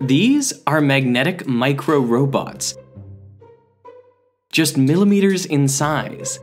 These are magnetic micro robots, just millimeters in size.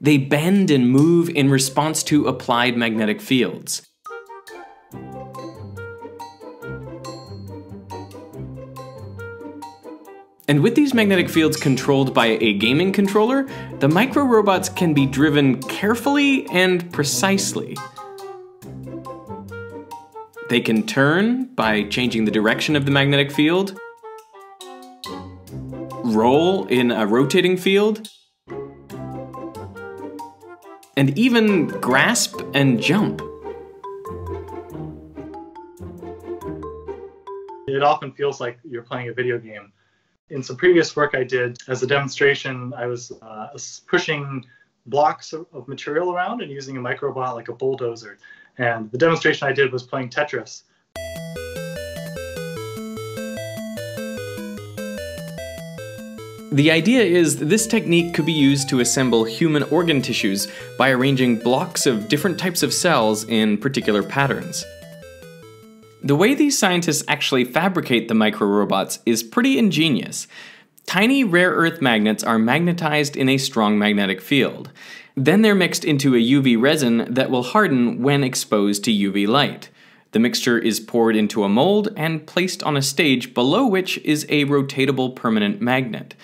They bend and move in response to applied magnetic fields. And with these magnetic fields controlled by a gaming controller, the micro robots can be driven carefully and precisely. They can turn by changing the direction of the magnetic field, roll in a rotating field, and even grasp and jump. It often feels like you're playing a video game. In some previous work I did as a demonstration, I was uh, pushing blocks of, of material around and using a microbot like a bulldozer. And the demonstration I did was playing Tetris. The idea is that this technique could be used to assemble human organ tissues by arranging blocks of different types of cells in particular patterns. The way these scientists actually fabricate the microrobots is pretty ingenious. Tiny rare earth magnets are magnetized in a strong magnetic field. Then they're mixed into a UV resin that will harden when exposed to UV light. The mixture is poured into a mold and placed on a stage below which is a rotatable permanent magnet.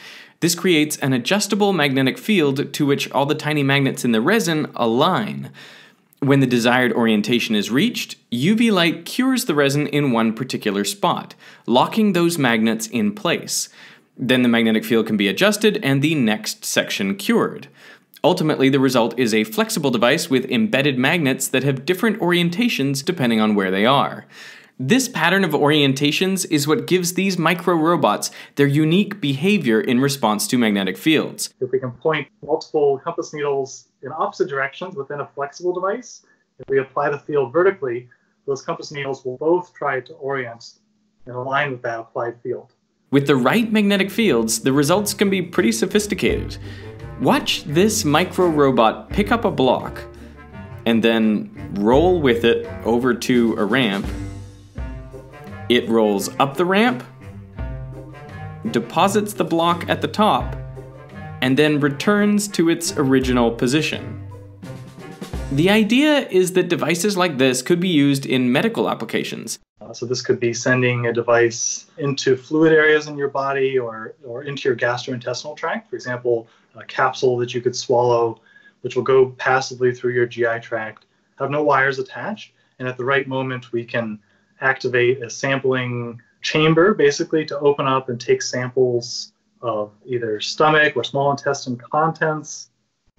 This creates an adjustable magnetic field to which all the tiny magnets in the resin align. When the desired orientation is reached, UV light cures the resin in one particular spot, locking those magnets in place. Then the magnetic field can be adjusted and the next section cured. Ultimately, the result is a flexible device with embedded magnets that have different orientations depending on where they are. This pattern of orientations is what gives these micro robots their unique behavior in response to magnetic fields. If we can point multiple compass needles in opposite directions within a flexible device, if we apply the field vertically, those compass needles will both try to orient and align with that applied field. With the right magnetic fields, the results can be pretty sophisticated. Watch this micro robot pick up a block and then roll with it over to a ramp it rolls up the ramp, deposits the block at the top, and then returns to its original position. The idea is that devices like this could be used in medical applications. Uh, so this could be sending a device into fluid areas in your body or, or into your gastrointestinal tract. For example, a capsule that you could swallow, which will go passively through your GI tract, have no wires attached, and at the right moment we can activate a sampling chamber basically to open up and take samples of either stomach or small intestine contents,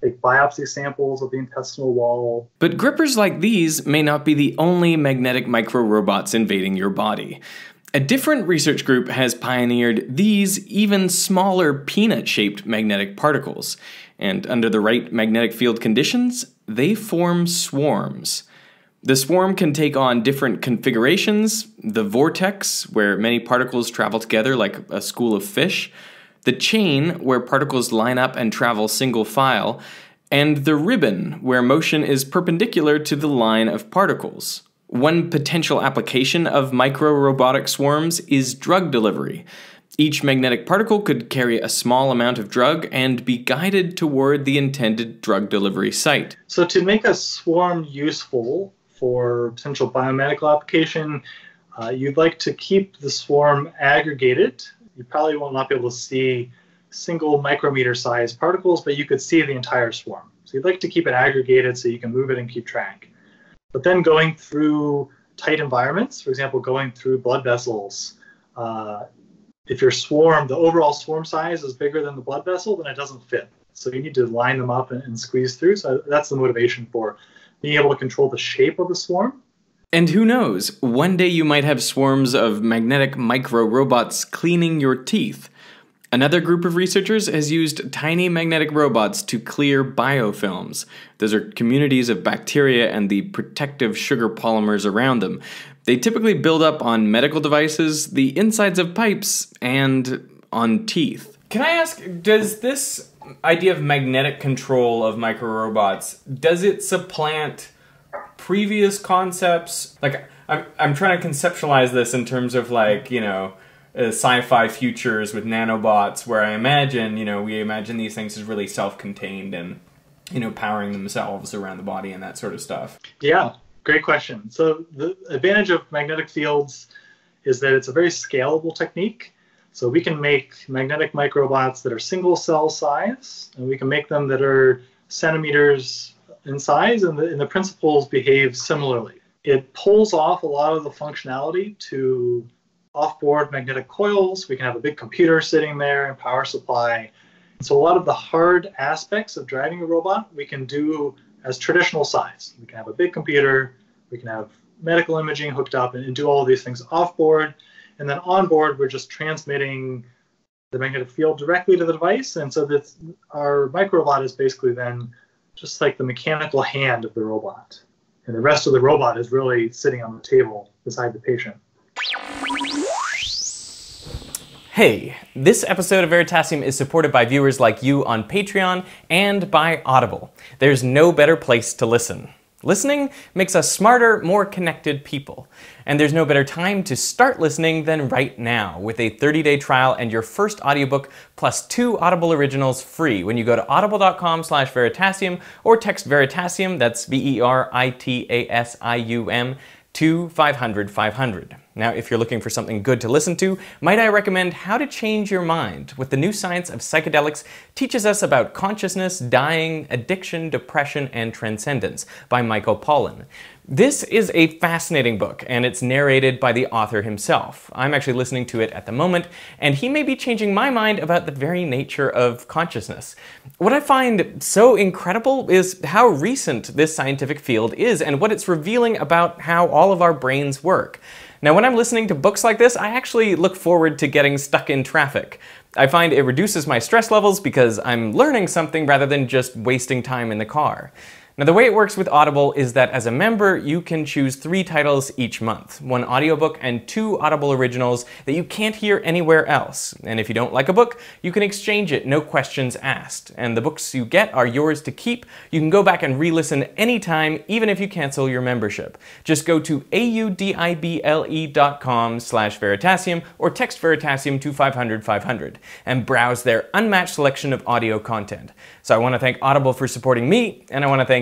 take biopsy samples of the intestinal wall. But grippers like these may not be the only magnetic microrobots invading your body. A different research group has pioneered these even smaller peanut shaped magnetic particles, and under the right magnetic field conditions, they form swarms. The swarm can take on different configurations the vortex, where many particles travel together like a school of fish, the chain, where particles line up and travel single file, and the ribbon, where motion is perpendicular to the line of particles. One potential application of micro robotic swarms is drug delivery. Each magnetic particle could carry a small amount of drug and be guided toward the intended drug delivery site. So, to make a swarm useful, for potential biomedical application, uh, you'd like to keep the swarm aggregated. You probably will not be able to see single micrometer sized particles, but you could see the entire swarm. So you'd like to keep it aggregated so you can move it and keep track. But then going through tight environments, for example, going through blood vessels, uh, if your swarm, the overall swarm size is bigger than the blood vessel, then it doesn't fit. So you need to line them up and, and squeeze through. So that's the motivation for being able to control the shape of the swarm. And who knows, one day you might have swarms of magnetic micro robots cleaning your teeth. Another group of researchers has used tiny magnetic robots to clear biofilms. Those are communities of bacteria and the protective sugar polymers around them. They typically build up on medical devices, the insides of pipes, and on teeth. Can I ask, does this idea of magnetic control of micro robots does it supplant previous concepts like I'm, I'm trying to conceptualize this in terms of like, you know, uh, sci-fi futures with nanobots where I imagine, you know, we imagine these things as really self-contained and, you know, powering themselves around the body and that sort of stuff. Yeah, great question. So the advantage of magnetic fields is that it's a very scalable technique. So we can make magnetic microbots that are single cell size, and we can make them that are centimeters in size, and the, and the principles behave similarly. It pulls off a lot of the functionality to off-board magnetic coils. We can have a big computer sitting there and power supply. So a lot of the hard aspects of driving a robot we can do as traditional size. We can have a big computer, we can have medical imaging hooked up and, and do all these things off board. And then on board, we're just transmitting the magnetic field directly to the device. And so that our microbot is basically then just like the mechanical hand of the robot. And the rest of the robot is really sitting on the table beside the patient. Hey, this episode of Veritasium is supported by viewers like you on Patreon and by Audible. There's no better place to listen. Listening makes us smarter, more connected people. And there's no better time to start listening than right now with a 30-day trial and your first audiobook plus two Audible originals free when you go to audible.com slash veritasium or text veritasium, that's V-E-R-I-T-A-S-I-U-M, to 500 500. Now, if you're looking for something good to listen to, might I recommend How to Change Your Mind, what the new science of psychedelics teaches us about consciousness, dying, addiction, depression, and transcendence by Michael Pollan. This is a fascinating book, and it's narrated by the author himself. I'm actually listening to it at the moment, and he may be changing my mind about the very nature of consciousness. What I find so incredible is how recent this scientific field is and what it's revealing about how all of our brains work. Now, when I'm listening to books like this, I actually look forward to getting stuck in traffic. I find it reduces my stress levels because I'm learning something rather than just wasting time in the car. Now, the way it works with Audible is that as a member, you can choose three titles each month one audiobook and two Audible originals that you can't hear anywhere else. And if you don't like a book, you can exchange it, no questions asked. And the books you get are yours to keep. You can go back and re listen anytime, even if you cancel your membership. Just go to audible.com slash veritasium or text veritasium to 500 500 and browse their unmatched selection of audio content. So I want to thank Audible for supporting me, and I want to